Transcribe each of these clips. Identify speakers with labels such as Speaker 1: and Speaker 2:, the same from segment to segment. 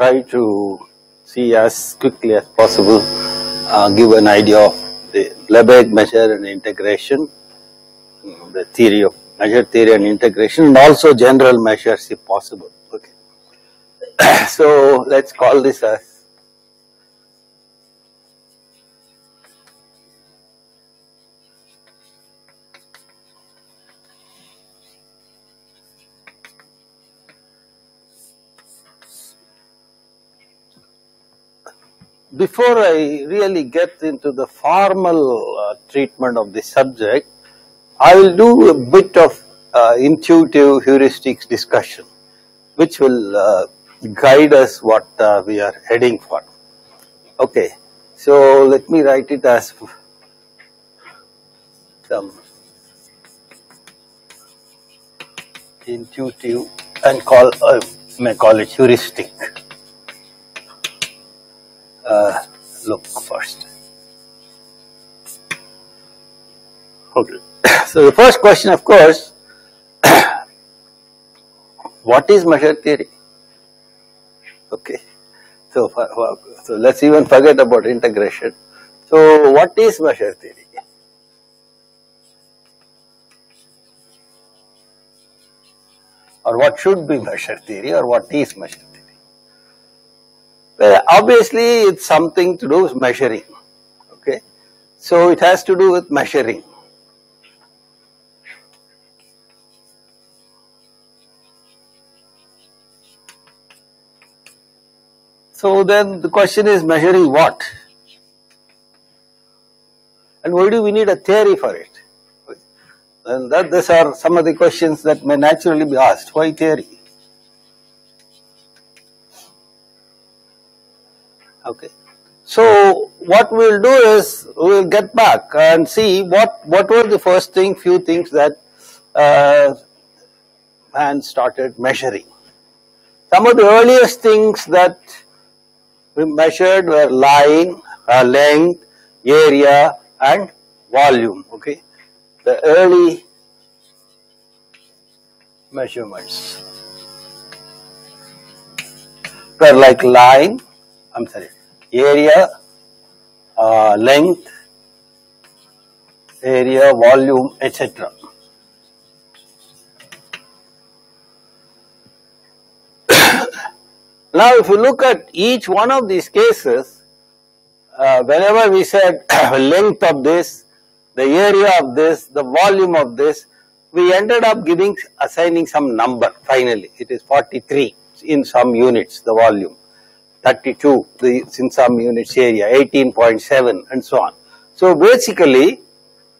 Speaker 1: try to see as quickly as possible, uh, give an idea of the Lebesgue measure and integration, mm, the theory of measure theory and integration and also general measures if possible. Okay. so let's call this as before I really get into the formal uh, treatment of the subject, I will do a bit of uh, intuitive heuristics discussion, which will uh, guide us what uh, we are heading for. Okay, so let me write it as some intuitive and call, uh, may call it heuristic uh, look first. Okay. So the first question of course, what is measure theory? Okay. So, so let's even forget about integration. So what is measure theory? Or what should be measure theory or what is measure well, obviously it's something to do with measuring, okay. So it has to do with measuring. So then the question is measuring what? And why do we need a theory for it? And that these are some of the questions that may naturally be asked. Why theory? Okay. So what we'll do is we'll get back and see what what were the first thing, few things that uh, man started measuring. Some of the earliest things that we measured were line, uh, length, area, and volume. Okay, the early measurements were like line, I'm sorry, area, uh, length, area, volume, etc. now, if you look at each one of these cases, uh, whenever we said length of this, the area of this, the volume of this, we ended up giving assigning some number finally. It is 43 in some units, the volume. 32 the, in some units area, 18.7 and so on. So basically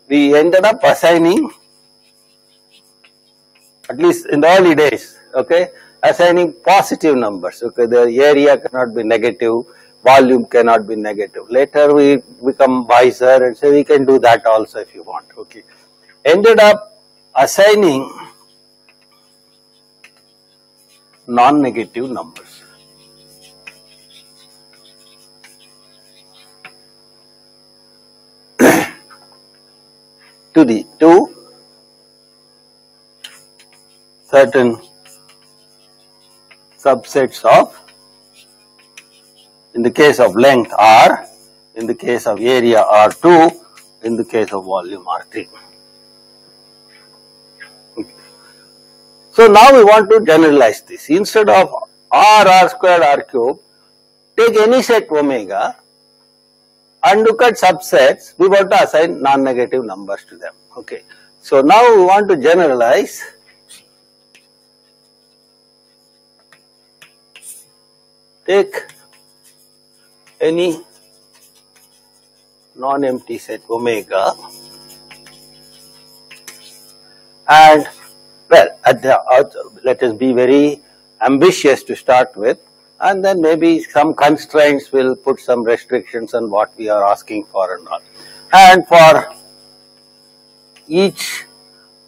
Speaker 1: we ended up assigning at least in the early days, okay, assigning positive numbers, okay, the area cannot be negative, volume cannot be negative. Later we become wiser and say we can do that also if you want, okay. Ended up assigning non-negative numbers. To the to certain subsets of in the case of length R, in the case of area R2, in the case of volume R3. Okay. So now we want to generalize this. Instead of R, R squared, R cube, take any set omega and look at subsets, we want to assign non-negative numbers to them. Okay. So now we want to generalize take any non-empty set omega and well at the, let us be very ambitious to start with and then maybe some constraints will put some restrictions on what we are asking for and all. And for each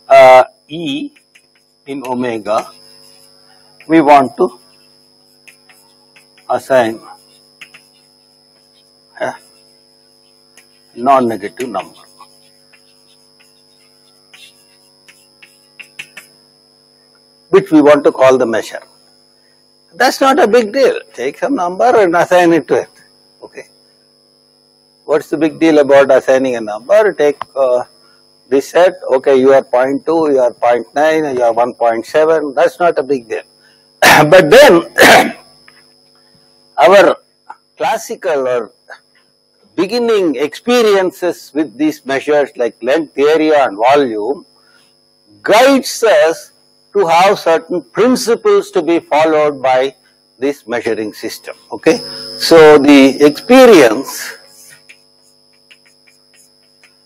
Speaker 1: uh, E in omega, we want to assign a non-negative number. which we want to call the measure. That's not a big deal. Take some number and assign it to it. Okay. What's the big deal about assigning a number? Take uh, this set, okay, you are 0.2, you are 0.9, you are 1.7, that's not a big deal. but then, our classical or beginning experiences with these measures like length, area and volume guides us to have certain principles to be followed by this measuring system. Okay. So, the experience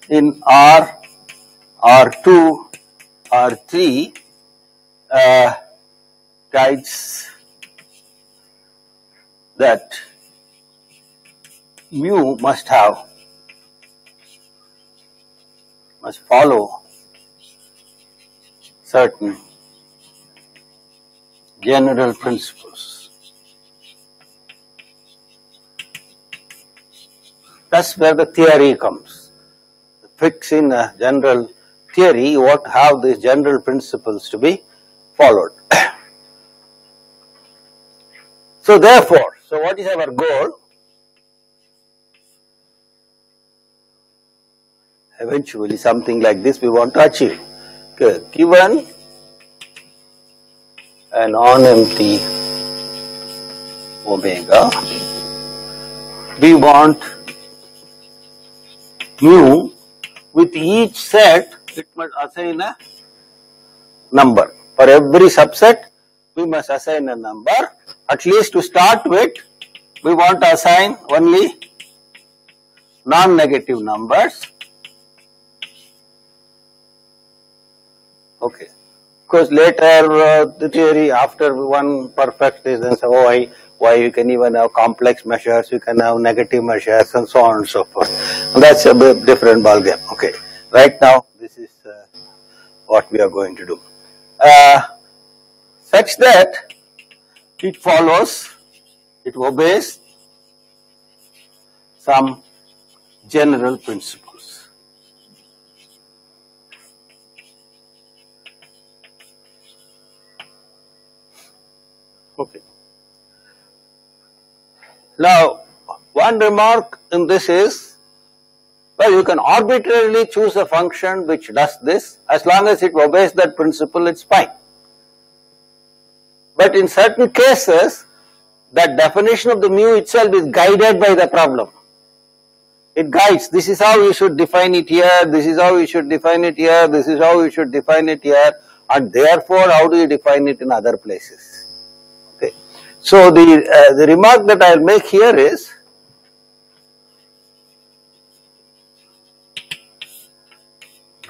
Speaker 1: in R, R2, R3 uh, guides that mu must have must follow certain general principles. That's where the theory comes. Fix in a general theory, to have these general principles to be followed. so therefore, so what is our goal? Eventually something like this we want to achieve. Given a non-empty omega, we want mu with each set it must assign a number. For every subset we must assign a number at least to start with we want to assign only non-negative numbers Okay. Because later uh, the theory after one perfect is then say, oh, why, why you can even have complex measures, you can have negative measures and so on and so forth. And that's a bit different ballgame. Okay. Right now, this is uh, what we are going to do. Uh, such that it follows, it obeys some general principles. Okay. Now, one remark in this is, well, you can arbitrarily choose a function which does this, as long as it obeys that principle, it's fine. But in certain cases, that definition of the mu itself is guided by the problem. It guides, this is how you should define it here, this is how you should define it here, this is how you should define it here, and therefore how do you define it in other places. So the, uh, the remark that I will make here is,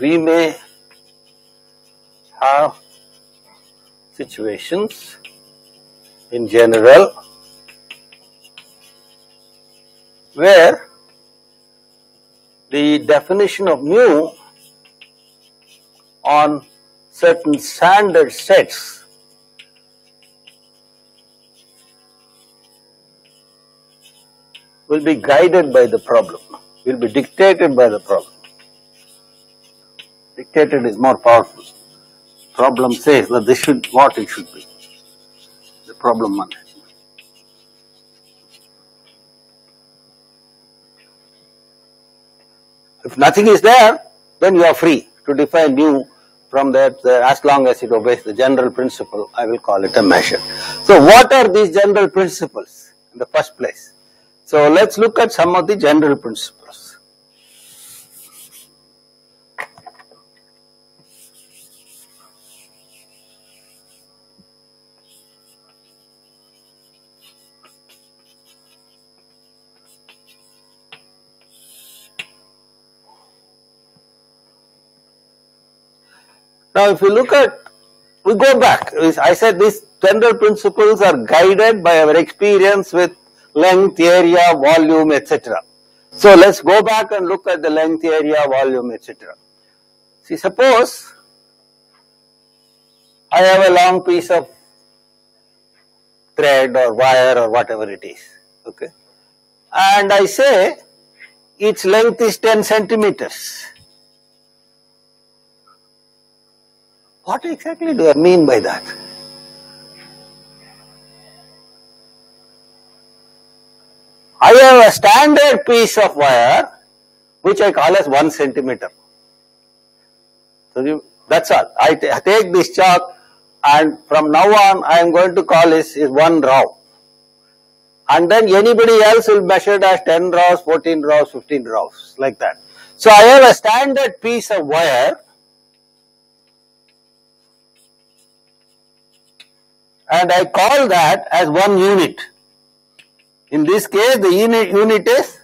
Speaker 1: we may have situations in general where the definition of mu on certain standard sets will be guided by the problem, will be dictated by the problem. Dictated is more powerful. Problem says that this should what it should be. The problem one. If nothing is there, then you are free to define new from that uh, as long as it obeys the general principle, I will call it a measure. So what are these general principles in the first place? So let's look at some of the general principles. Now if you look at, we go back, I said these general principles are guided by our experience with length, area, volume, etc. So let's go back and look at the length, area, volume, etc. See, suppose I have a long piece of thread or wire or whatever it is, okay, and I say its length is 10 centimeters. What exactly do I mean by that? I have a standard piece of wire which I call as 1 centimeter. So you, that's all. I take this chalk and from now on I am going to call this is 1 row. And then anybody else will measure it as 10 rows, 14 rows, 15 rows like that. So I have a standard piece of wire and I call that as one unit. In this case the unit, unit is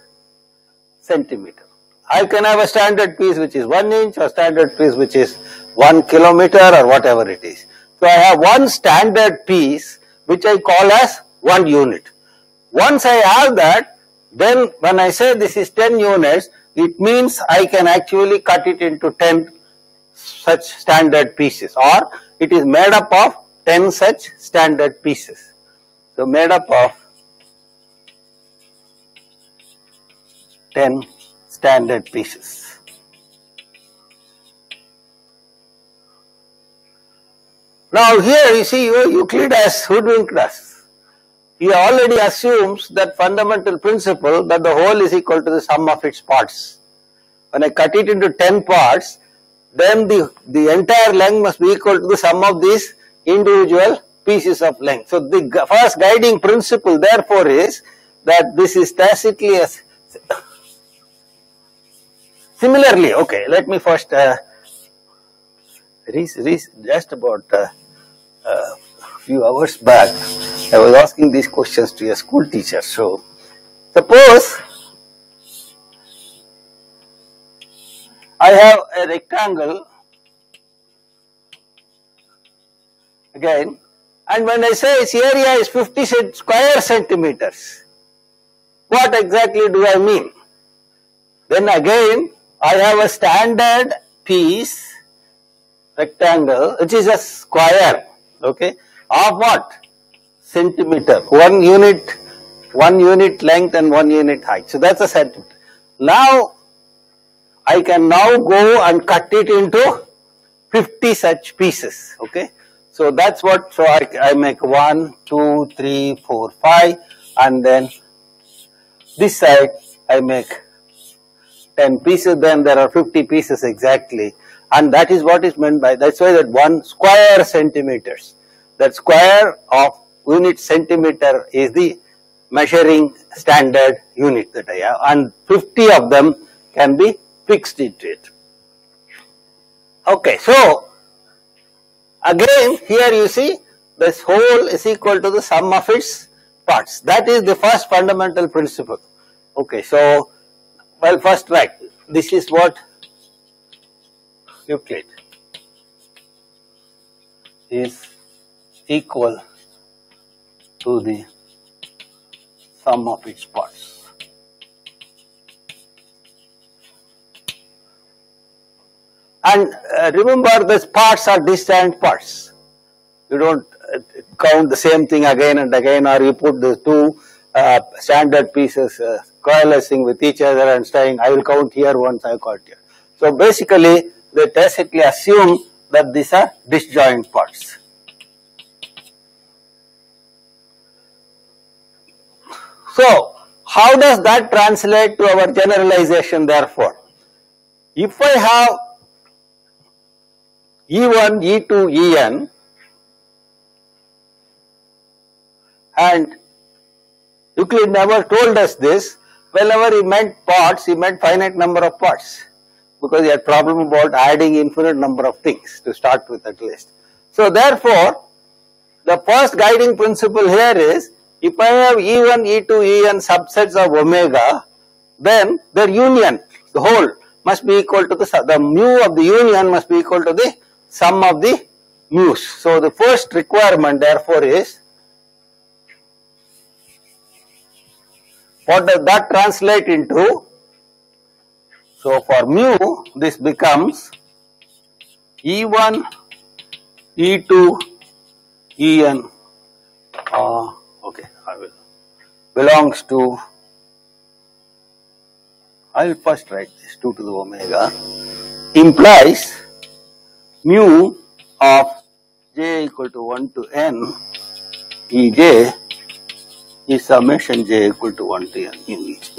Speaker 1: centimeter. I can have a standard piece which is 1 inch or standard piece which is 1 kilometer or whatever it is. So I have one standard piece which I call as 1 unit. Once I have that then when I say this is 10 units it means I can actually cut it into 10 such standard pieces or it is made up of 10 such standard pieces. So made up of 10 standard pieces. Now here you see oh, Euclid has hoodwinked us. He already assumes that fundamental principle that the whole is equal to the sum of its parts. When I cut it into 10 parts, then the, the entire length must be equal to the sum of these individual pieces of length. So the first guiding principle therefore is that this is tacitly similarly okay let me first uh, just about a uh, uh, few hours back I was asking these questions to a school teacher so suppose I have a rectangle again and when I say its area is 50 square centimeters, what exactly do I mean? Then again I have a standard piece rectangle which is a square okay of what? Centimeter, one unit, one unit length and one unit height. So that's a centimeter. Now I can now go and cut it into 50 such pieces okay. So that's what, so I, I make 1, 2, 3, 4, 5 and then this side I make 10 pieces then there are 50 pieces exactly and that is what is meant by, that's why that 1 square centimeters, that square of unit centimeter is the measuring standard unit that I have and 50 of them can be fixed into it. Okay, so Again here you see this whole is equal to the sum of its parts. That is the first fundamental principle. Okay, so well first right, this is what Euclid is equal to the sum of its parts. And uh, remember these parts are distant parts. You don't uh, count the same thing again and again or you put the two uh, standard pieces uh, coalescing with each other and saying I will count here once I count here. So basically they tacitly assume that these are disjoint parts. So how does that translate to our generalization therefore? If I have E1, E2, En and Euclid never told us this, whenever he meant parts, he meant finite number of parts because he had problem about adding infinite number of things to start with at least. So therefore, the first guiding principle here is if I have E1, E2, En subsets of omega, then their union, the whole must be equal to the, the mu of the union must be equal to the sum of the mu's. So the first requirement therefore is what does that translate into? So for mu this becomes E1, E2, En uh, okay I will. Belongs to I will first write this 2 to the omega. Implies mu of j equal to 1 to n ej is summation j equal to 1 to n in each.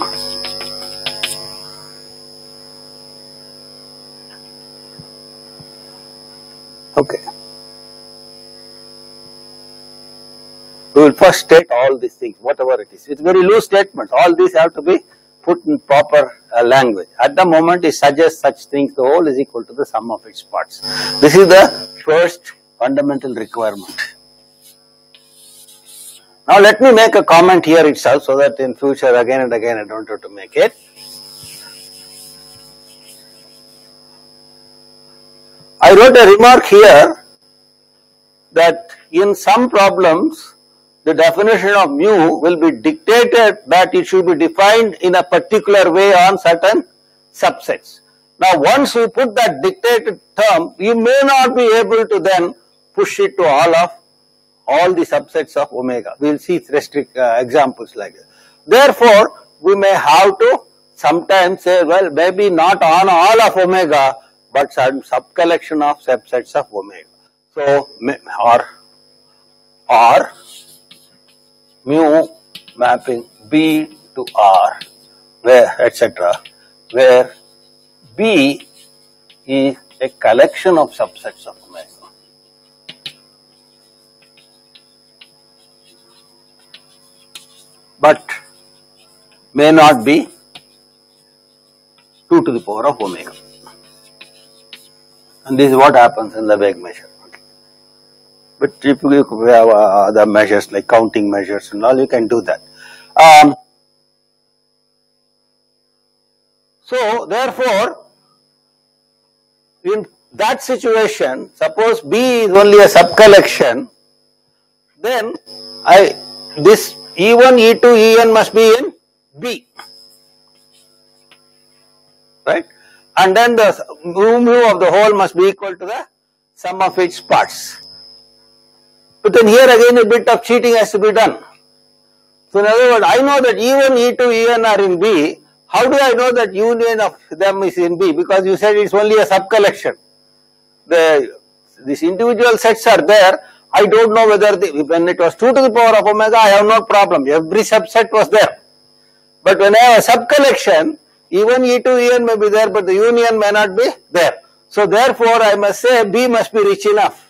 Speaker 1: Okay. We will first state all these things, whatever it is. It's very loose statement. All these have to be put in proper uh, language. At the moment, it suggests such things. The whole is equal to the sum of its parts. This is the first fundamental requirement. Now, let me make a comment here itself so that in future again and again I don't have to make it. I wrote a remark here that in some problems the definition of mu will be dictated that it should be defined in a particular way on certain subsets. Now once you put that dictated term, you may not be able to then push it to all of all the subsets of omega. We will see restrict uh, examples like this. Therefore, we may have to sometimes say, well, maybe not on all of omega, but some subcollection of subsets of omega. So, or, or mu mapping B to R, where etc., where B is a collection of subsets of omega. But may not be 2 to the power of omega. And this is what happens in the Lebesgue measure. But if you have other measures like counting measures and all, you can do that. Um, so, therefore, in that situation, suppose B is only a subcollection, then I this E1, E2, En must be in B, right? And then the mu mu of the whole must be equal to the sum of its parts. But then here again a bit of cheating has to be done. So in other words, I know that E1, E2, En are in B. How do I know that union of them is in B? Because you said it's only a subcollection. The these individual sets are there I don't know whether the, when it was 2 to the power of omega, I have no problem. Every subset was there. But when I have a subcollection, even E2, En may be there, but the union may not be there. So therefore, I must say B must be rich enough.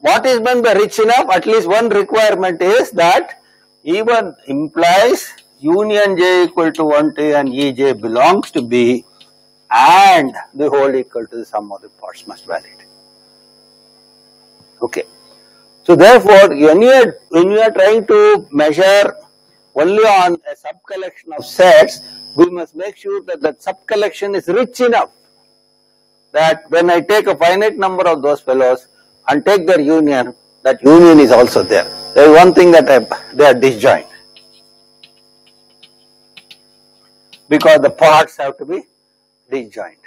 Speaker 1: What is meant by rich enough? At least one requirement is that even implies union j equal to 1 to n ej belongs to B and the whole equal to the sum of the parts must valid. Okay. So therefore, when you are when you are trying to measure only on a sub collection of sets, we must make sure that that sub collection is rich enough that when I take a finite number of those fellows and take their union, that union is also there. There is one thing that I, they are disjoint because the parts have to be disjoint.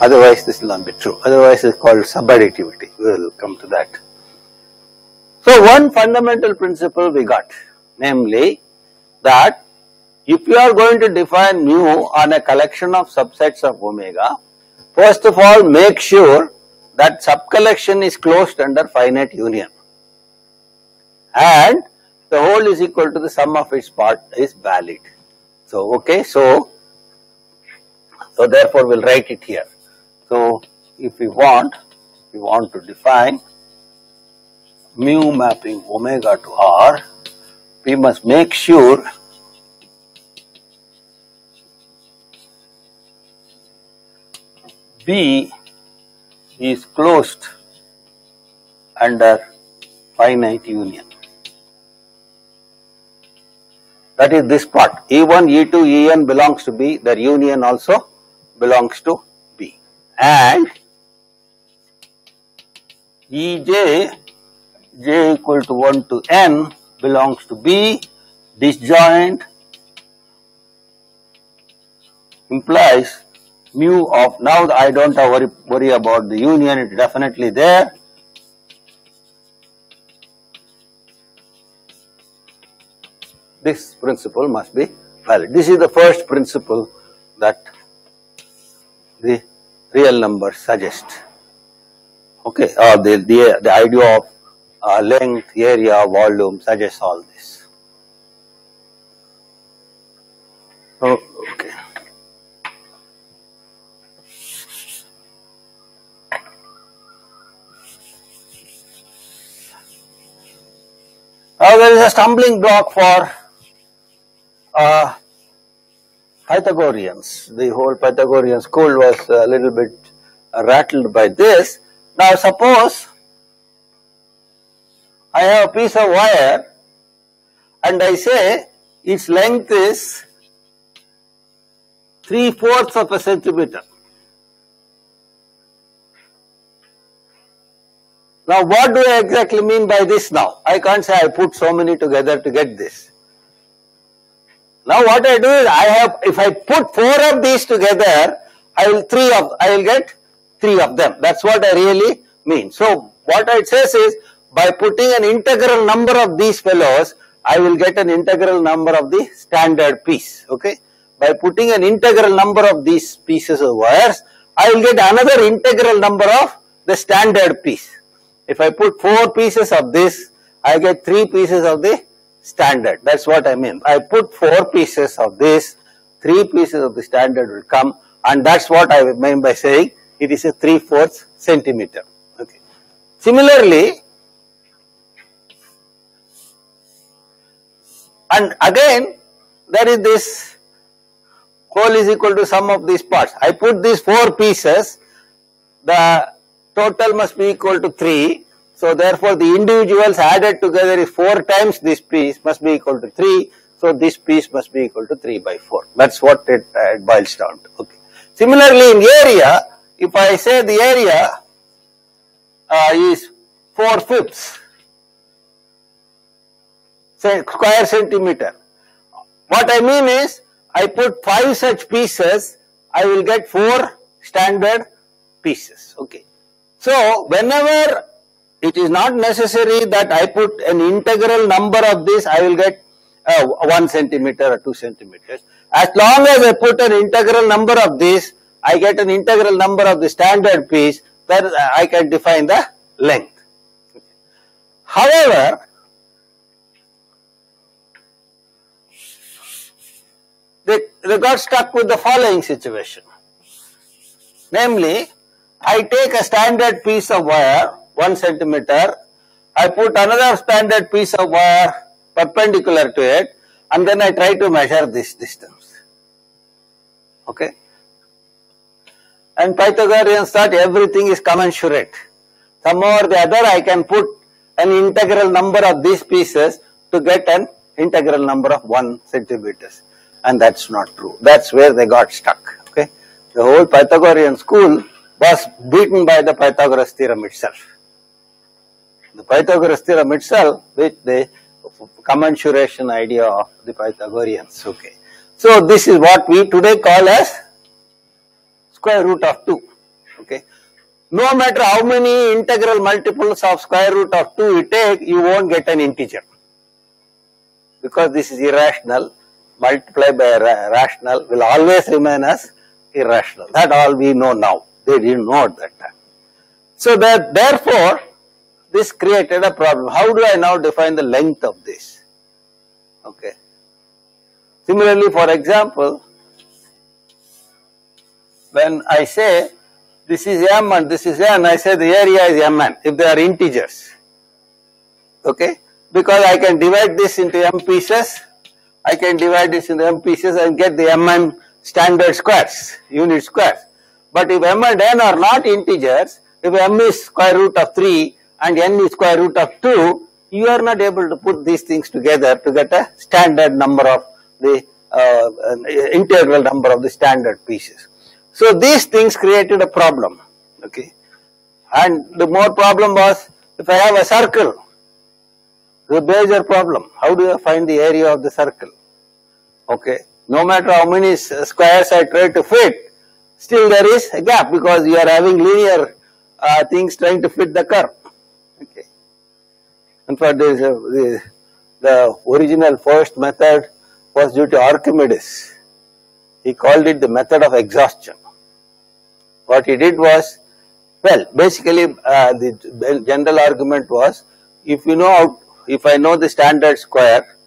Speaker 1: Otherwise, this will not be true. Otherwise, it's called subadditivity. We will come to that. So, one fundamental principle we got, namely that if you are going to define mu on a collection of subsets of omega, first of all make sure that subcollection is closed under finite union and the whole is equal to the sum of its part is valid. So, okay, so so therefore, we will write it here. So if we want, we want to define mu mapping omega to r, we must make sure B is closed under finite union. That is this part. E1, E2, En belongs to B, their union also belongs to B. And Ej j equal to 1 to n belongs to B. Disjoint implies mu of now I don't have worry, worry about the union it is definitely there. This principle must be valid. This is the first principle that the real numbers suggest. Okay, uh, the, the, the idea of uh, length, area, volume suggests all this. Oh, okay. Now there is a stumbling block for uh, Pythagoreans. The whole Pythagorean school was a little bit rattled by this. Now suppose I have a piece of wire and I say its length is 3 fourths of a centimeter. Now what do I exactly mean by this now? I can't say I put so many together to get this. Now what I do is I have, if I put four of these together, I will three of, I will get three of them. That's what I really mean. So what it says is by putting an integral number of these fellows, I will get an integral number of the standard piece. Okay. By putting an integral number of these pieces of wires, I will get another integral number of the standard piece. If I put four pieces of this, I get three pieces of the standard. That's what I mean. I put four pieces of this, three pieces of the standard will come and that's what I mean by saying it is a 3 fourths centimeter. Okay. Similarly, and again there is this whole is equal to sum of these parts. I put these four pieces, the total must be equal to 3 so therefore the individuals added together is 4 times this piece must be equal to 3. So this piece must be equal to 3 by 4. That's what it, uh, it boils down to. Okay. Similarly in area, if I say the area uh, is 4 fifths square centimeter. What I mean is I put 5 such pieces, I will get 4 standard pieces. Okay. So whenever it is not necessary that I put an integral number of this, I will get uh, 1 centimeter or 2 centimeters. As long as I put an integral number of this, I get an integral number of the standard piece, that I can define the length. However, they, they got stuck with the following situation. Namely, I take a standard piece of wire 1 centimeter. I put another standard piece of wire perpendicular to it and then I try to measure this distance. Okay. And Pythagoreans thought everything is commensurate. Somehow or the other I can put an integral number of these pieces to get an integral number of 1 centimeters. And that's not true. That's where they got stuck. Okay. The whole Pythagorean school was beaten by the Pythagoras theorem itself the Pythagoras theorem itself with the commensuration idea of the Pythagoreans. Okay. So this is what we today call as square root of 2. Okay. No matter how many integral multiples of square root of 2 you take, you won't get an integer. Because this is irrational, multiplied by rational will always remain as irrational. That all we know now. They didn't know at that time. So that therefore, this created a problem. How do I now define the length of this? Okay. Similarly, for example, when I say this is m and this is n, I say the area is mn if they are integers. Okay. Because I can divide this into m pieces, I can divide this into m pieces and get the mn standard squares, unit squares. But if m and n are not integers, if m is square root of 3, and n is square root of 2, you are not able to put these things together to get a standard number of the uh, integral number of the standard pieces. So these things created a problem, okay. And the more problem was, if I have a circle, the major problem, how do I find the area of the circle? Okay, no matter how many squares I try to fit, still there is a gap because you are having linear uh, things trying to fit the curve. In fact, a, the, the original first method was due to Archimedes. He called it the method of exhaustion. what he did was, well, basically uh, the general argument was, if you know, how, if I know the standard square,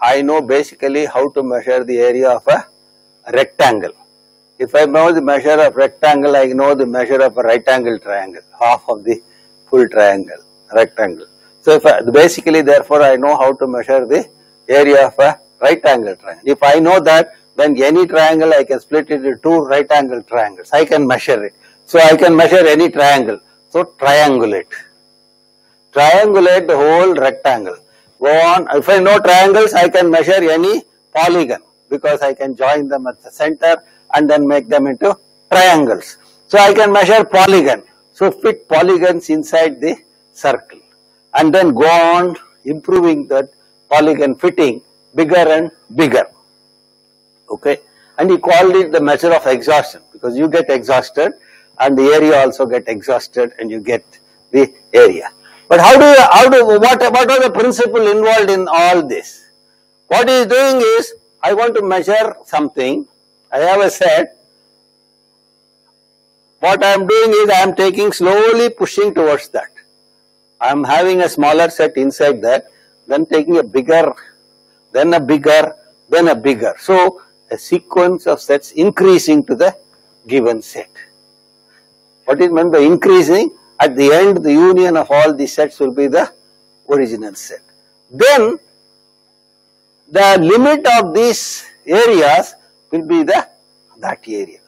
Speaker 1: I know basically how to measure the area of a rectangle. If I know the measure of rectangle, I know the measure of a right angle triangle, half of the full triangle, rectangle. So if I, basically therefore I know how to measure the area of a right angle triangle. If I know that then any triangle I can split it into two right angle triangles. I can measure it. So I can measure any triangle. So triangulate. Triangulate the whole rectangle. Go on. If I know triangles, I can measure any polygon because I can join them at the center and then make them into triangles. So I can measure polygon. So fit polygons inside the circle and then go on improving that polygon fitting bigger and bigger. Okay. And he called it the measure of exhaustion because you get exhausted and the area also get exhausted and you get the area. But how do you, how do, what, what are the principle involved in all this? What he is doing is, I want to measure something, I have a set, what I am doing is I am taking slowly pushing towards that. I am having a smaller set inside that, then taking a bigger, then a bigger, then a bigger. So, a sequence of sets increasing to the given set. What is meant by increasing? At the end, the union of all these sets will be the original set. Then, the limit of these areas will be the that area.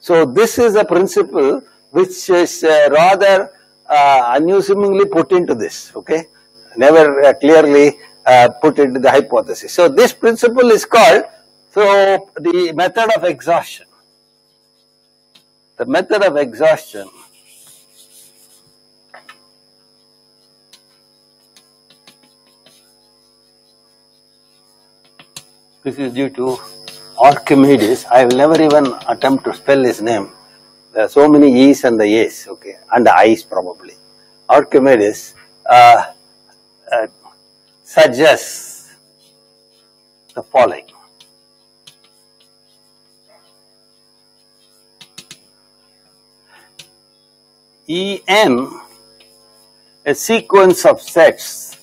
Speaker 1: So, this is a principle which is uh, rather unassumingly put into this, okay, never uh, clearly uh, put into the hypothesis. So, this principle is called, so the method of exhaustion. The method of exhaustion this is due to Archimedes. I will never even attempt to spell his name. Are so many E's and the A's, okay, and the I's probably. Archimedes uh, uh, suggests the following. En, a sequence of sets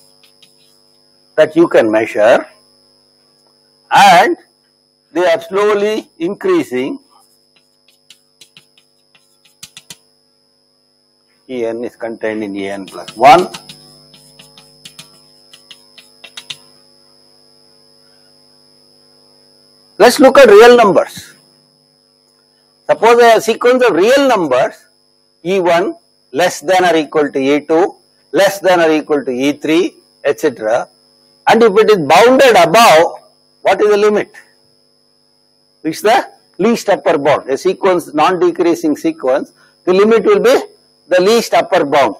Speaker 1: that you can measure and they are slowly increasing. En is contained in En plus 1. Let us look at real numbers. Suppose a sequence of real numbers E1 less than or equal to E2 less than or equal to E3 etc. And if it is bounded above, what is the limit? Which is the least upper bound, a sequence, non-decreasing sequence, the limit will be the least upper bound.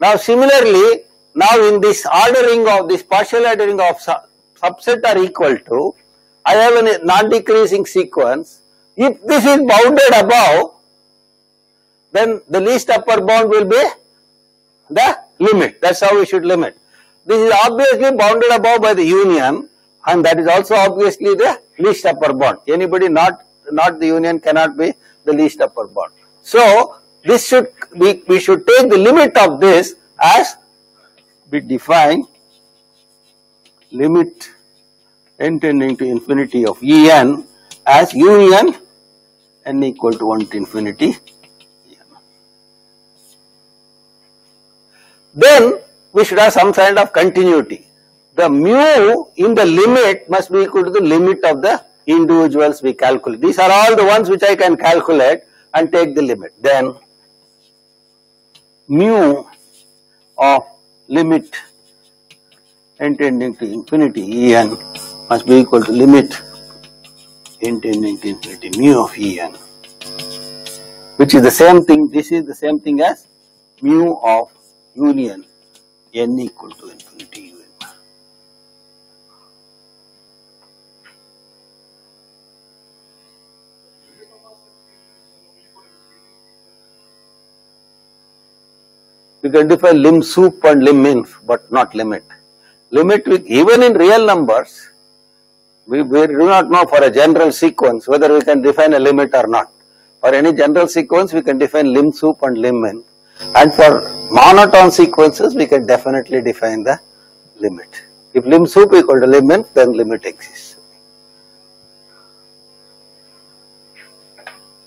Speaker 1: Now similarly, now in this ordering of this partial ordering of su subset are equal to, I have a non-decreasing sequence. If this is bounded above, then the least upper bound will be the limit. That's how we should limit. This is obviously bounded above by the union and that is also obviously the least upper bound. Anybody not, not the union cannot be the least upper bound. So, this should, we, we should take the limit of this as we define limit n tending to infinity of En as union n equal to 1 to infinity then we should have some kind of continuity. The mu in the limit must be equal to the limit of the individuals we calculate. These are all the ones which I can calculate and take the limit. Then mu of limit n tending to infinity En must be equal to limit n tending to infinity mu of En which is the same thing, this is the same thing as mu of union n equal to infinity un. We can define lim sup and lim inf, but not limit. Limit, even in real numbers, we, we do not know for a general sequence whether we can define a limit or not. For any general sequence, we can define lim sup and lim inf. And for monotone sequences, we can definitely define the limit. If lim sup equal to lim inf, then limit exists.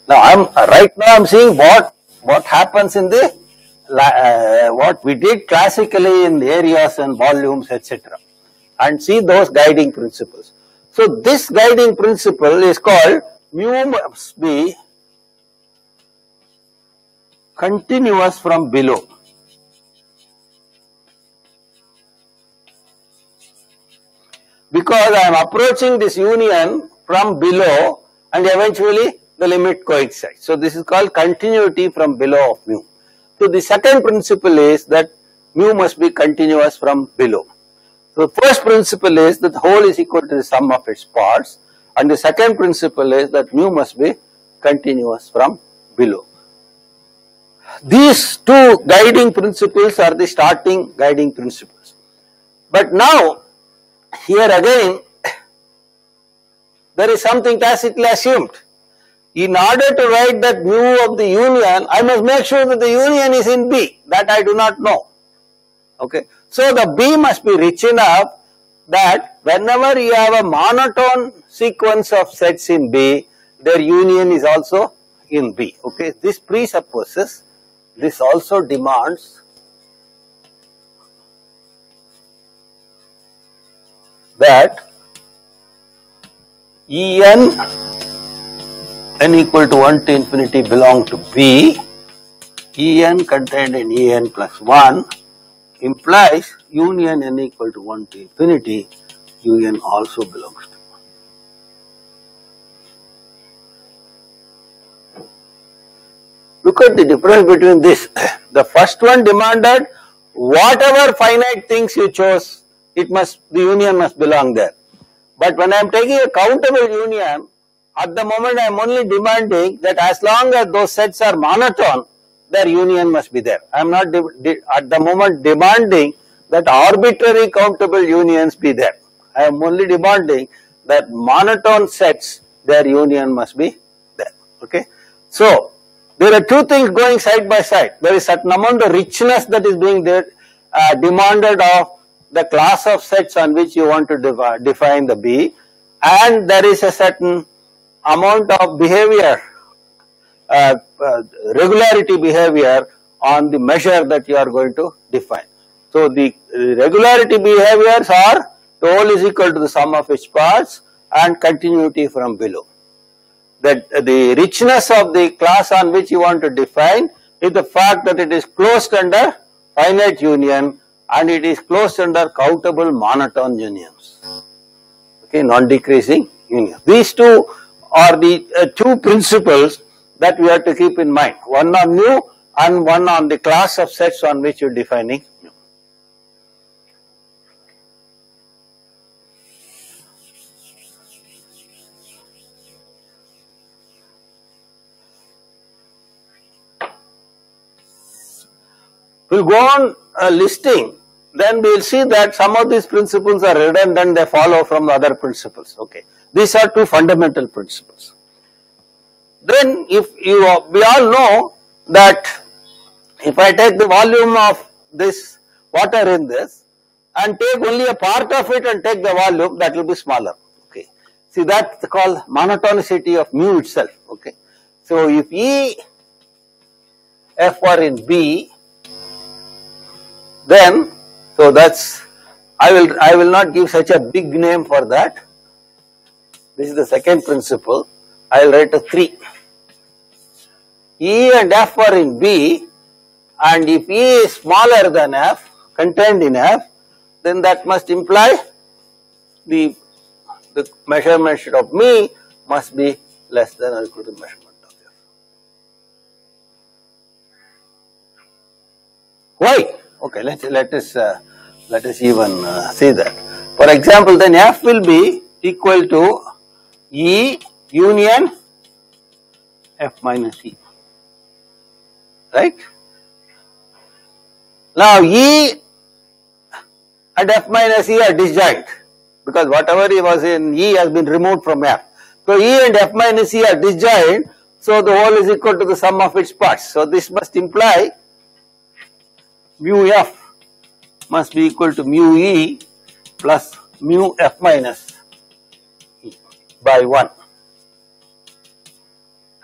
Speaker 1: Now, I am right now I am seeing what what happens in the Uh, what we did classically in areas and volumes, etc. And see those guiding principles. So, this guiding principle is called mu must be continuous from below. Because I am approaching this union from below and eventually the limit coincides. So, this is called continuity from below of mu. So, the second principle is that mu must be continuous from below. So, the first principle is that the whole is equal to the sum of its parts and the second principle is that mu must be continuous from below. These two guiding principles are the starting guiding principles. But now, here again, there is something tacitly assumed. In order to write that mu of the union, I must make sure that the union is in B. That I do not know. Okay. So, the B must be rich enough that whenever you have a monotone sequence of sets in B, their union is also in B. Okay. This presupposes, this also demands that En n equal to 1 to infinity belong to B, En contained in En plus 1 implies union n equal to 1 to infinity, Un also belongs to 1. Look at the difference between this. The first one demanded whatever finite things you chose, it must, the union must belong there. But when I am taking a countable union, at the moment I am only demanding that as long as those sets are monotone, their union must be there. I am not at the moment demanding that arbitrary countable unions be there. I am only demanding that monotone sets, their union must be there. Okay. So, there are two things going side by side. There is certain amount of richness that is being there, uh, demanded of the class of sets on which you want to define the B and there is a certain amount of behavior, uh, uh, regularity behavior on the measure that you are going to define. So, the regularity behaviors are the whole is equal to the sum of its parts and continuity from below. That the richness of the class on which you want to define is the fact that it is closed under finite union and it is closed under countable monotone unions. Okay, non-decreasing union. These two are the uh, two principles that we have to keep in mind. One on mu and one on the class of sets on which you are defining mu. We will go on uh, listing then we will see that some of these principles are redundant, they follow from the other principles. Okay. These are two fundamental principles. Then if you, we all know that if I take the volume of this water in this and take only a part of it and take the volume that will be smaller. Okay. See that's called monotonicity of mu itself. Okay. So if E F were in B then so that's I will I will not give such a big name for that. This is the second principle. I will write a 3. E and F are in B and if E is smaller than F contained in F then that must imply the the measurement of me must be less than or equal to measurement of F. Why? Okay, let let us uh, let us even uh, see that. For example, then F will be equal to E union F minus E, right? Now E and F minus E are disjoint because whatever was in E has been removed from F. So E and F minus E are disjoint. So the whole is equal to the sum of its parts. So this must imply mu f must be equal to mu e plus mu f minus by 1.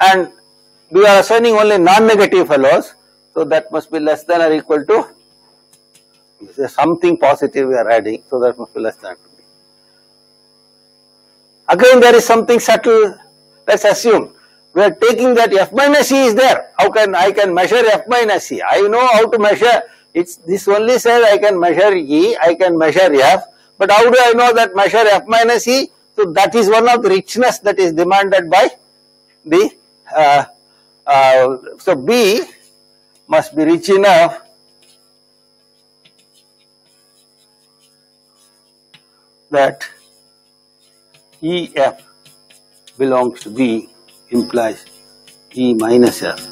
Speaker 1: And we are assigning only non-negative fellows, so that must be less than or equal to something positive we are adding, so that must be less than. Again there is something subtle, let us assume we are taking that f minus e is there, how can I can measure f minus e, I know how to measure, it's this only says I can measure e, I can measure f, but how do I know that measure f minus e, so that is one of the richness that is demanded by the, uh, uh, so B must be rich enough that EF belongs to B implies E minus F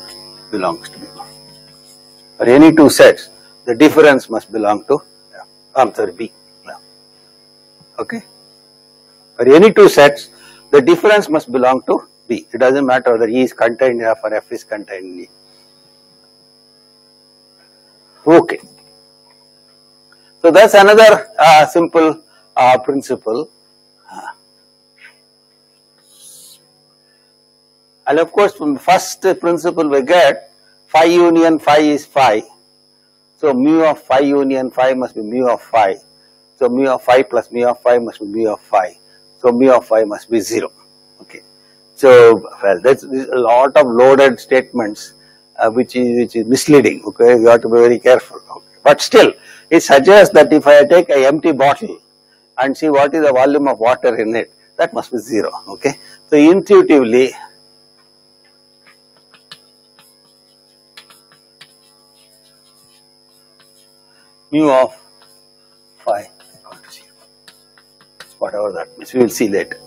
Speaker 1: belongs to B. For any two sets, the difference must belong to F, I'm sorry, B. Okay. For any two sets, the difference must belong to B. It doesn't matter whether E is contained in F or F is contained in E. Okay. So that's another uh, simple uh, principle. And of course, from the first principle we get phi union phi is phi. So mu of phi union phi must be mu of phi. So mu of phi plus mu of phi must be mu of phi. So mu of phi must be 0. Okay. So well, that's, a lot of loaded statements uh, which is which is misleading. Okay, you have to be very careful. Okay. But still, it suggests that if I take a empty bottle and see what is the volume of water in it, that must be 0. Okay. So intuitively, mu of phi whatever that means we will see later.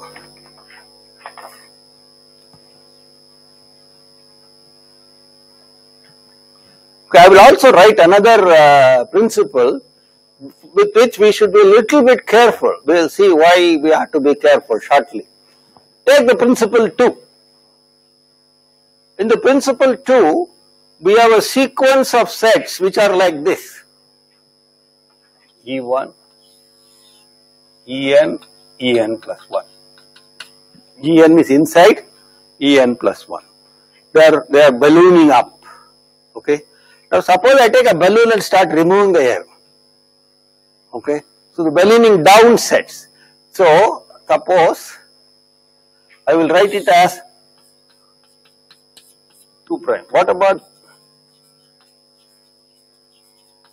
Speaker 1: Okay, I will also write another uh, principle with which we should be a little bit careful. We will see why we have to be careful shortly. Take the principle 2. In the principle 2, we have a sequence of sets which are like this. E1, En, En plus 1. En is inside, En plus 1. They are, they are ballooning up. Okay. Now suppose I take a balloon and start removing the air. Okay. So the ballooning down sets. So suppose I will write it as 2 prime. What about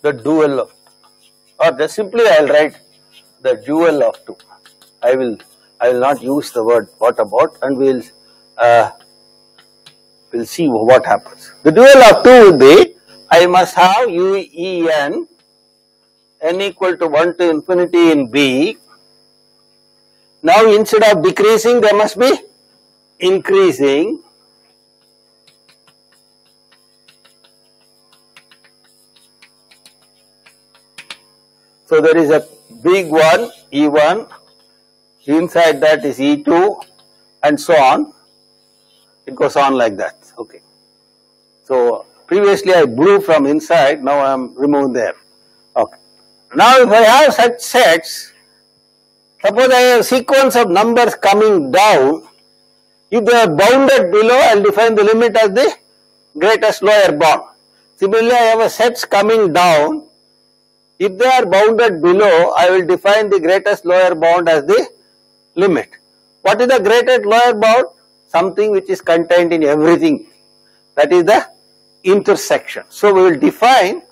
Speaker 1: the dual of or just simply I will write the dual of 2. I will I will not use the word what about and we will uh, we'll see what happens. The dual of 2 will be I must have u e n n equal to 1 to infinity in B. Now instead of decreasing they must be increasing So there is a big one E1, inside that is E2 and so on. It goes on like that. Okay. So previously I blew from inside, now I am removed there. Okay. Now if I have such sets, suppose I have sequence of numbers coming down, if they are bounded below, I will define the limit as the greatest lower bound. Similarly, I have a sets coming down, if they are bounded below, I will define the greatest lower bound as the limit. What is the greatest lower bound? Something which is contained in everything. That is the intersection. So we will define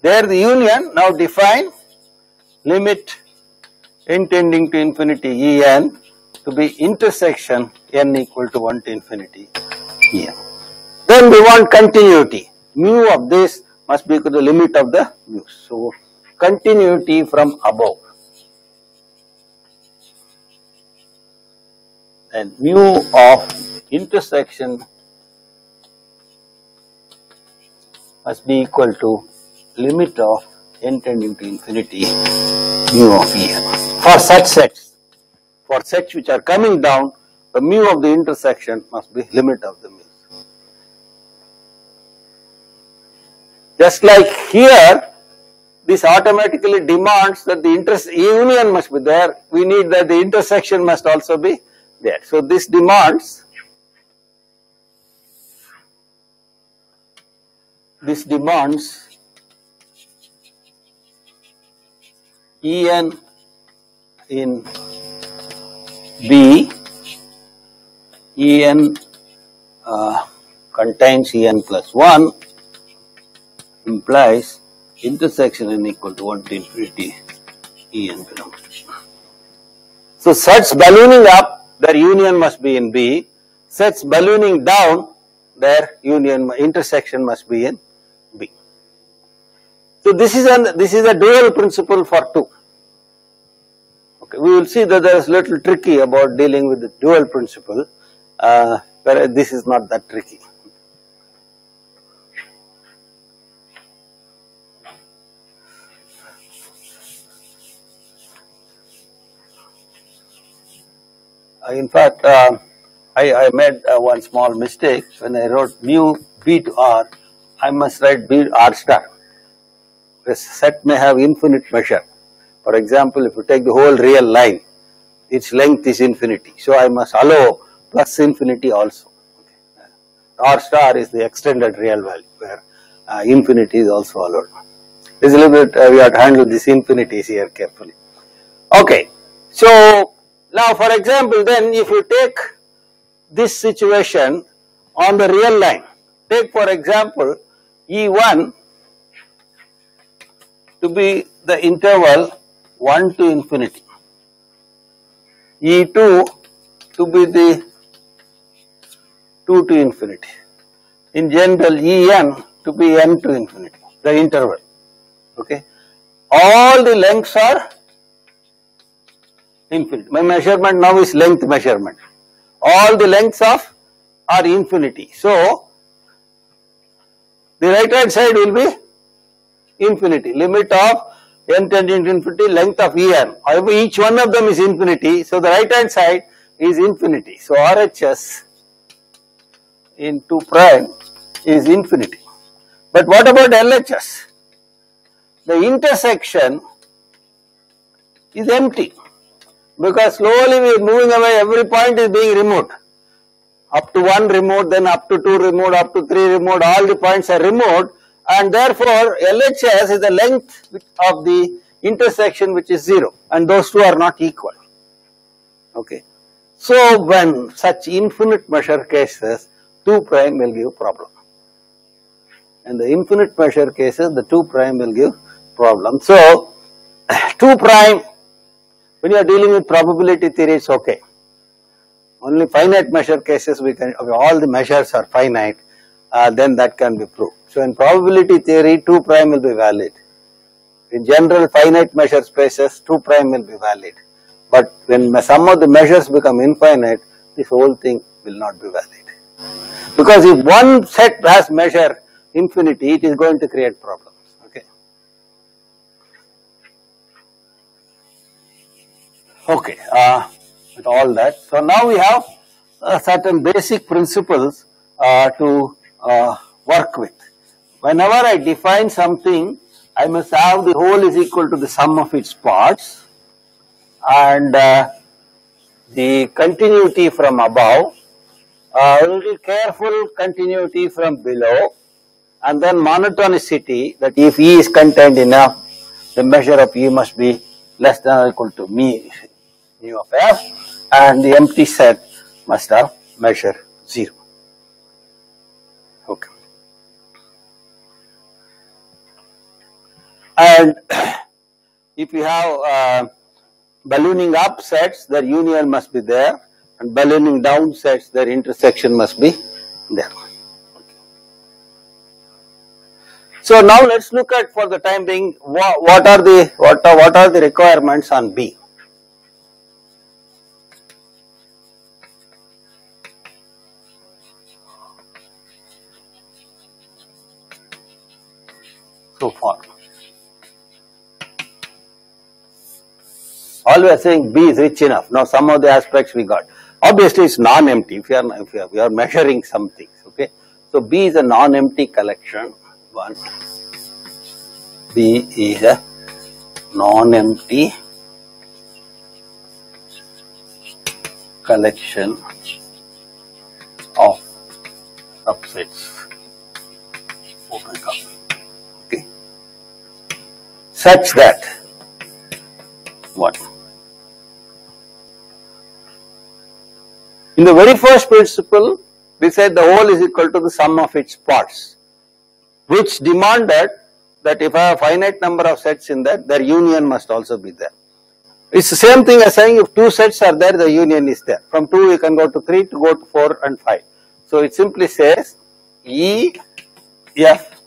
Speaker 1: there the union, now define limit n tending to infinity En to be intersection n equal to 1 to infinity En. Then we want continuity. Mu of this must be equal to the limit of the mu. So, continuity from above and mu of intersection must be equal to limit of n tending to infinity mu of En. For such sets, for sets which are coming down, the mu of the intersection must be limit of the mu. Just like here, this automatically demands that the union must be there. We need that the intersection must also be there. So this demands this demands En in B, En uh, contains En plus 1 implies intersection n equal to 1 to infinity En belongs to. So such ballooning up their union must be in B, Sets ballooning down their union intersection must be in B. So this is an this is a dual principle for 2. Okay, we will see that there is little tricky about dealing with the dual principle, uh, whereas this is not that tricky. In fact, uh, I, I, made uh, one small mistake when I wrote mu b to r, I must write b r star. The set may have infinite measure. For example, if you take the whole real line, its length is infinity. So I must allow plus infinity also. Okay. R star is the extended real value where uh, infinity is also allowed. This is a little bit, uh, we have to handle these infinities here carefully. Okay, so now for example then if you take this situation on the real line, take for example E1 to be the interval 1 to infinity, E2 to be the 2 to infinity, in general En to be n to infinity, the interval, okay. All the lengths are My measurement now is length measurement. All the lengths of are infinity. So, the right hand side will be infinity, limit of n tending to infinity, length of En. Each one of them is infinity. So, the right hand side is infinity. So, RHS in 2 prime is infinity. But what about LHS? The intersection is empty because slowly we are moving away every point is being removed. Up to 1 removed then up to 2 removed up to 3 removed all the points are removed. And therefore LHS is the length of the intersection which is 0 and those two are not equal. Okay. So when such infinite measure cases 2 prime will give problem. And the infinite measure cases the 2 prime will give problem. So 2 prime when you are dealing with probability theory, it's okay. Only finite measure cases we can, all the measures are finite, uh, then that can be proved. So in probability theory, 2 prime will be valid. In general finite measure spaces, 2 prime will be valid. But when some of the measures become infinite, this whole thing will not be valid. Because if one set has measure infinity, it is going to create problem. Okay, uh, with all that. So now we have uh, certain basic principles uh, to uh, work with. Whenever I define something, I must have the whole is equal to the sum of its parts and uh, the continuity from above, uh, a little careful continuity from below and then monotonicity that if E is contained enough, the measure of E must be less than or equal to me mu of f and the empty set must have measure 0. Okay. And if you have uh, ballooning up sets, their union must be there and ballooning down sets, their intersection must be there. So now let's look at for the time being what, what are the what are, what are the requirements on B. far. Are saying B is rich enough. Now some of the aspects we got. obviously it's non-empty if you are if you are, we are measuring some things okay so b is a non-empty collection one b is a non-empty collection of subsets okay such that what In the very first principle, we said the whole is equal to the sum of its parts, which demanded that if I have a finite number of sets in that, their union must also be there. It's the same thing as saying if two sets are there, the union is there. From 2 you can go to 3 to go to 4 and 5. So it simply says E F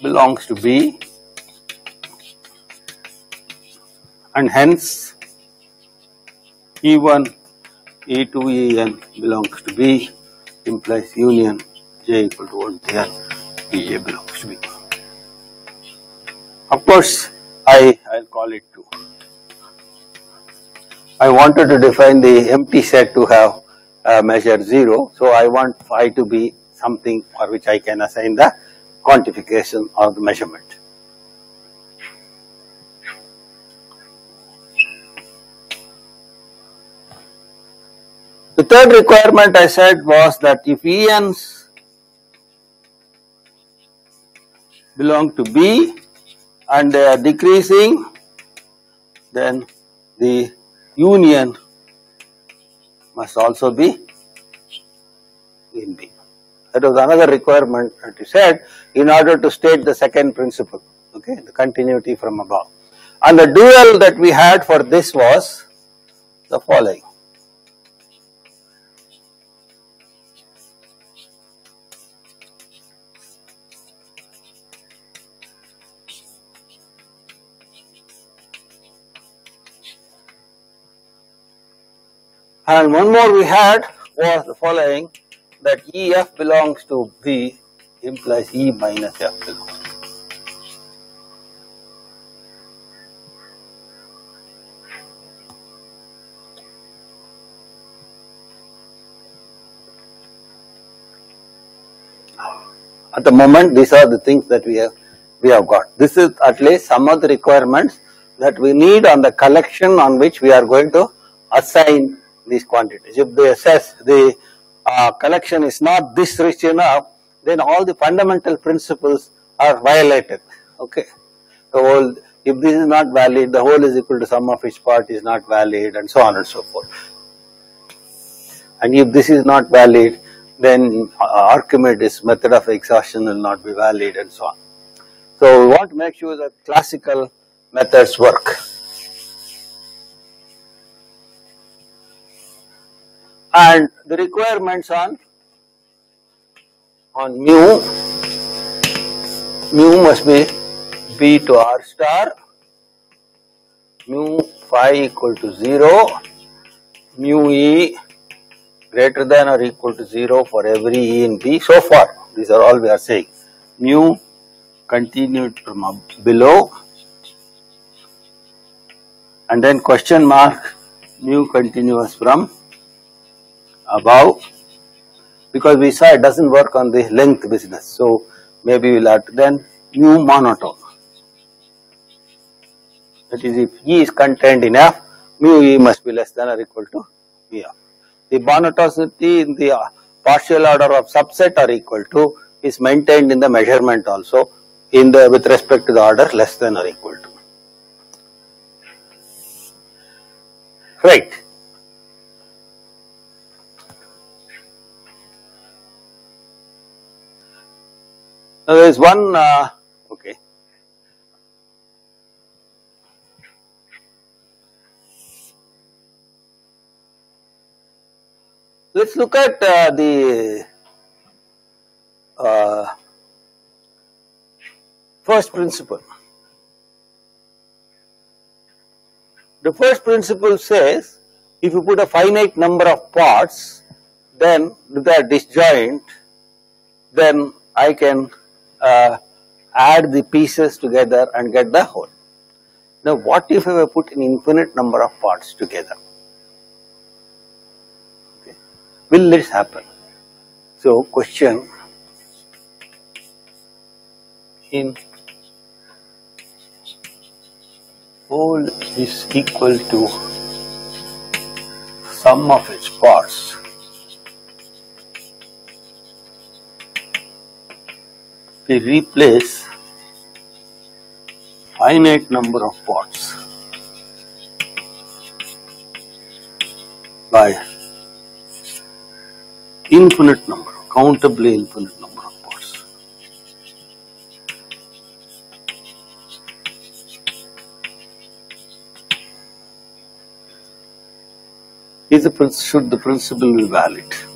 Speaker 1: belongs to B and hence E1 E to E n belongs to B implies union J equal to 1 to n E J belongs to B. Of course, I I'll call it 2. I wanted to define the empty set to have uh, measure 0. So, I want phi to be something for which I can assign the quantification or the measurement. The third requirement I said was that if ENs belong to B and they are decreasing, then the union must also be in B. That was another requirement that you said in order to state the second principle, okay, the continuity from above. And the dual that we had for this was the following. And one more we had was the following that EF belongs to B implies E minus F belongs. At the moment, these are the things that we have we have got. This is at least some of the requirements that we need on the collection on which we are going to assign these quantities. If they assess the uh, collection is not this rich enough, then all the fundamental principles are violated. Okay. The whole, if this is not valid, the whole is equal to sum of each part is not valid and so on and so forth. And if this is not valid, then uh, Archimedes method of exhaustion will not be valid and so on. So we want to make sure that classical methods work. And the requirements on on mu mu must be b to r star mu phi equal to 0 mu e greater than or equal to 0 for every e in b. So far these are all we are saying. Mu continued from below. And then question mark mu continuous from above because we saw it does not work on the length business. So, maybe we will add then mu monotone that is if E is contained in F mu E must be less than or equal to of. The monotonicity in the partial order of subset are equal to is maintained in the measurement also in the with respect to the order less than or equal to. Right. Now there is one, uh, okay. Let us look at uh, the uh, first principle. The first principle says if you put a finite number of parts then they are disjoint then I can uh, add the pieces together and get the whole. Now what if I put an infinite number of parts together? Okay. Will this happen? So question in whole is equal to sum of its parts. We replace finite number of parts by infinite number, countably infinite number of parts. Is the, should the principle be valid?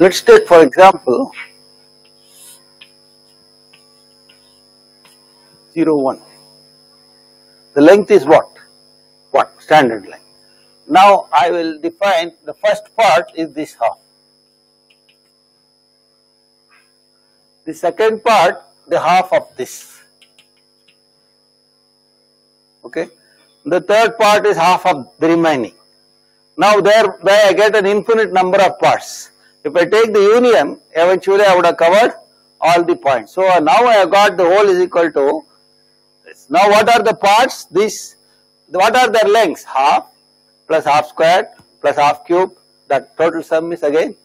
Speaker 1: Let's take for example 0 1. The length is what? What? Standard length. Now I will define the first part is this half. The second part the half of this. Okay. The third part is half of the remaining. Now there, there I get an infinite number of parts. If I take the union, eventually I would have covered all the points. So now I have got the whole is equal to this. Now what are the parts? This, what are their lengths? Half plus half squared plus half cube. That total sum is again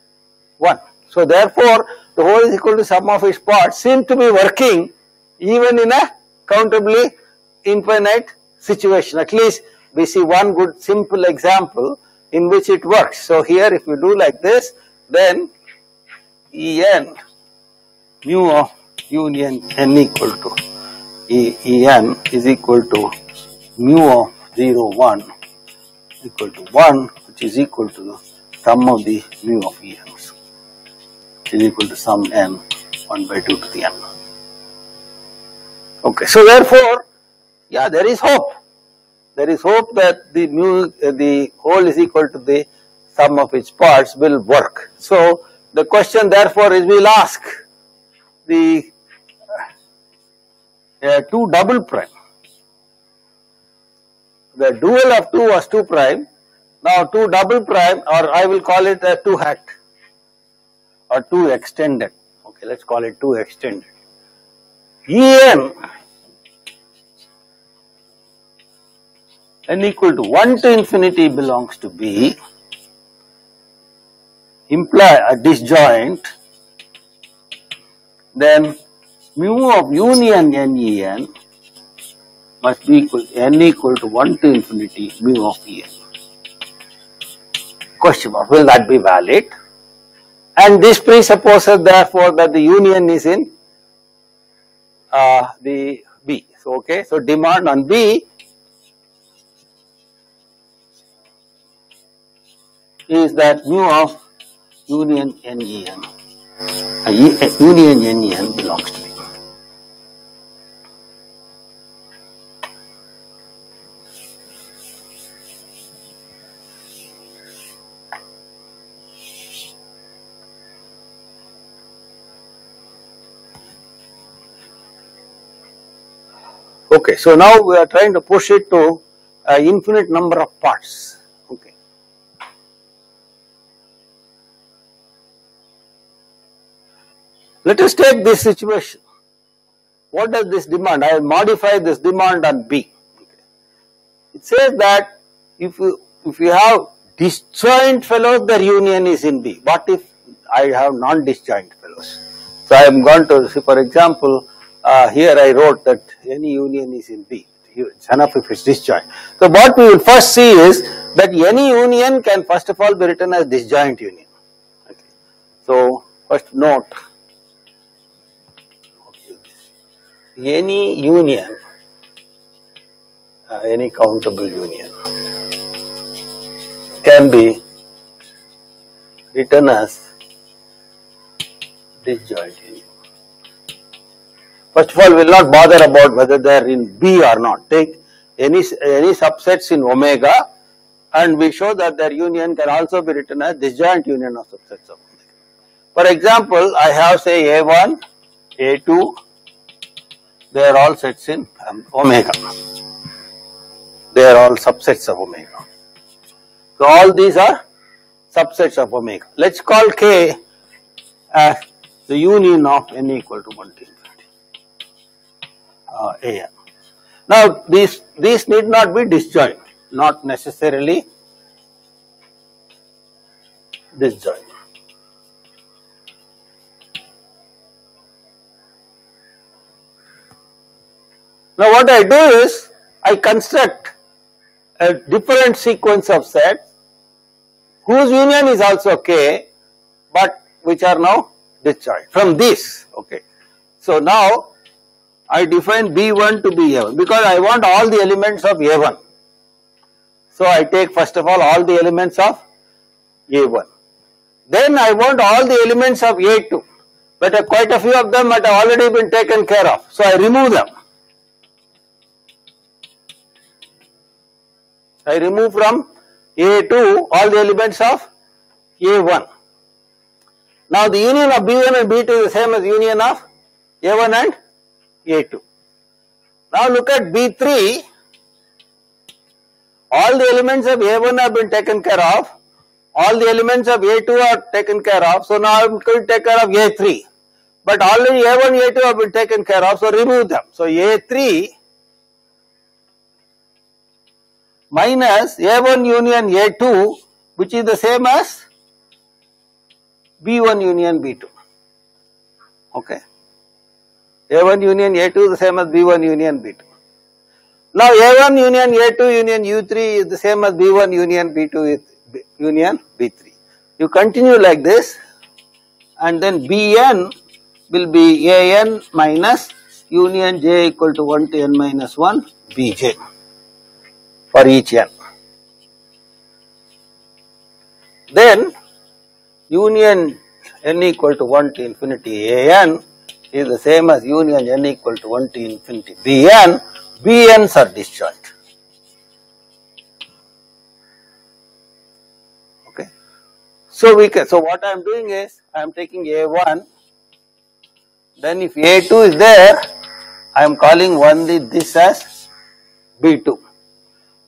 Speaker 1: 1. So therefore the whole is equal to sum of its parts seem to be working even in a countably infinite situation. At least we see one good simple example in which it works. So here if we do like this, then En mu of union n equal to E, En is equal to mu of 0 1 equal to 1 which is equal to the sum of the mu of Ens which is equal to sum n 1 by 2 to the n. Okay, so therefore, yeah, there is hope. There is hope that the mu, uh, the whole is equal to the sum of its parts will work. So the question therefore is we'll ask the uh, 2 double prime. The dual of 2 was 2 prime. Now 2 double prime or I will call it a 2 hat or 2 extended. Okay, let's call it 2 extended. En n equal to 1 to infinity belongs to B imply a disjoint then mu of union NEN must be equal n equal to 1 to infinity mu of En. Question mark, will that be valid? And this presupposes therefore that the union is in uh, the B. So, okay, so demand on B is that mu of union and uh, E- uh, union NEN belongs to B. Okay, so now we are trying to push it to an infinite number of parts. Okay. Let us take this situation. What does this demand? I modified this demand on B. It says that if you if you have disjoint fellows, their union is in B. What if I have non-disjoint fellows? So I am going to see, for example, uh, here I wrote that any union is in B. It's enough if it's disjoint. So what we will first see is that any union can first of all be written as disjoint union. Okay. So first note any union, uh, any countable union can be written as disjoint union. First of all, we will not bother about whether they are in B or not. Take any any subsets in omega and we show that their union can also be written as disjoint union of subsets of omega. For example, I have say A1, A2, they are all sets in um, omega. They are all subsets of omega. So all these are subsets of omega. Let's call K as the union of n equal to 1 to infinity uh, an. Now these these need not be disjoint, not necessarily disjoint. Now what I do is I construct a different sequence of sets whose union is also K but which are now disjoint from this okay. So now I define B1 to be A1 because I want all the elements of A1. So I take first of all all the elements of A1. Then I want all the elements of A2 but quite a few of them have already been taken care of. So I remove them. I remove from A2 all the elements of A1. Now the union of B1 and B2 is the same as union of A1 and A2. Now look at B3, all the elements of A1 have been taken care of, all the elements of A2 are taken care of, so now I am going to take care of A3. But already A1, A2 have been taken care of, so remove them. So A3 minus A1 union A2 which is the same as B1 union B2. Okay. A1 union A2 is the same as B1 union B2. Now A1 union A2 union U3 is the same as B1 union B2 union B3. You continue like this and then Bn will be An minus union j equal to 1 to n minus 1 Bj for each n. Then union n equal to 1 to infinity an is the same as union n equal to 1 to infinity bn, bn's are disjoint. Okay. So we can, so what I am doing is I am taking a1 then if a2 is there I am calling only this as b2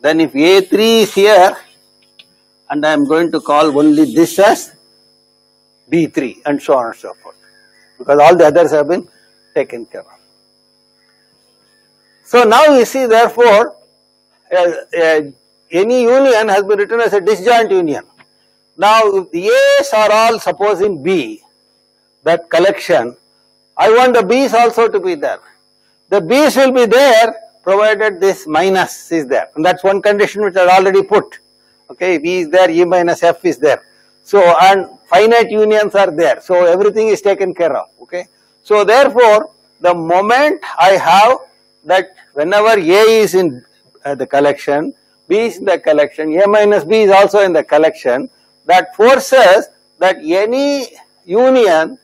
Speaker 1: then if A3 is here and I am going to call only this as B3 and so on and so forth because all the others have been taken care of. So now you see therefore any union has been written as a disjoint union. Now if the A's are all suppose in B that collection I want the B's also to be there. The B's will be there provided this minus is there. And that is one condition which I already put. Okay V is there E minus F is there. So and finite unions are there. So everything is taken care of. Okay. So therefore the moment I have that whenever A is in uh, the collection B is in the collection A minus B is also in the collection that forces that any union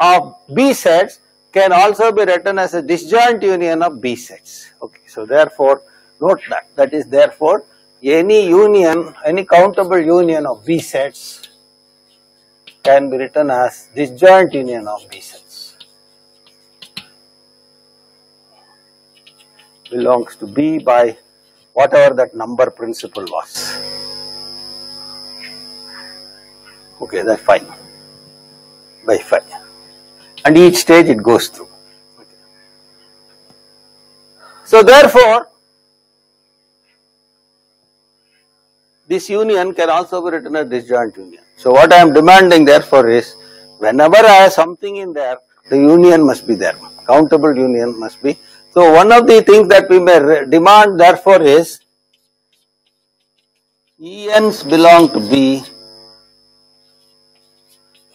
Speaker 1: of B sets can also be written as a disjoint union of B sets. Okay, so therefore, note that, that is therefore, any union, any countable union of B sets can be written as disjoint union of B sets. Belongs to B by whatever that number principle was. Okay, that's fine. By 5 and each stage it goes through. So therefore, this union can also be written as disjoint union. So what I am demanding therefore is, whenever I have something in there, the union must be there, countable union must be. So one of the things that we may demand therefore is, ENs belong to B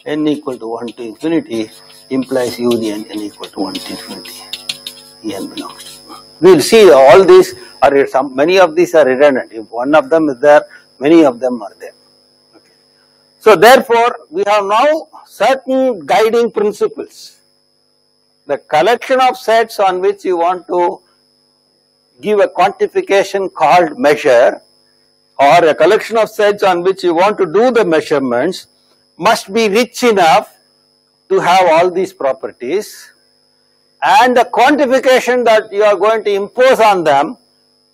Speaker 1: n equal to 1 to infinity implies union n equal to 1 to infinity en belongs to. We will see all these are some many of these are redundant. If one of them is there many of them are there. Okay. so therefore we have now certain guiding principles. The collection of sets on which you want to give a quantification called measure or a collection of sets on which you want to do the measurements must be rich enough to have all these properties and the quantification that you are going to impose on them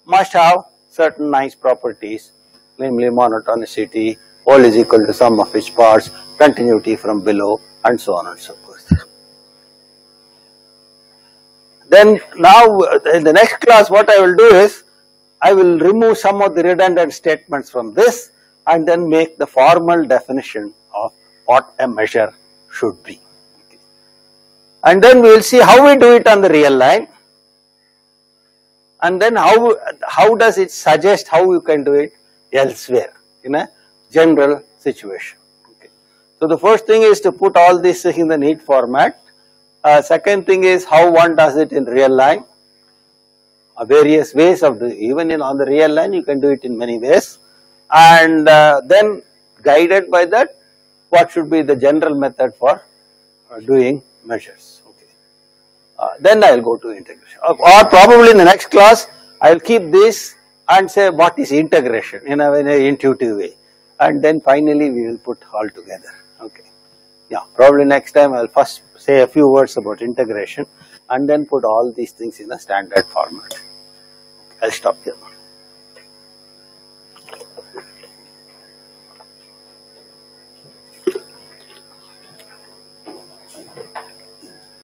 Speaker 1: must have certain nice properties namely monotonicity, all is equal to sum of its parts, continuity from below and so on and so forth. Then now in the next class what I will do is I will remove some of the redundant statements from this and then make the formal definition of what a measure should be. And then we will see how we do it on the real line and then how, how does it suggest how you can do it elsewhere in a general situation. Okay. So the first thing is to put all this in the neat format. Uh, second thing is how one does it in real line. Uh, various ways of doing even in on the real line you can do it in many ways and uh, then guided by that what should be the general method for uh, doing measures uh, then I will go to integration. Or, or probably in the next class I will keep this and say what is integration in a, a intuitive way. And then finally we will put all together. Okay. Yeah probably next time I will first say a few words about integration and then put all these things in a standard format. I will stop here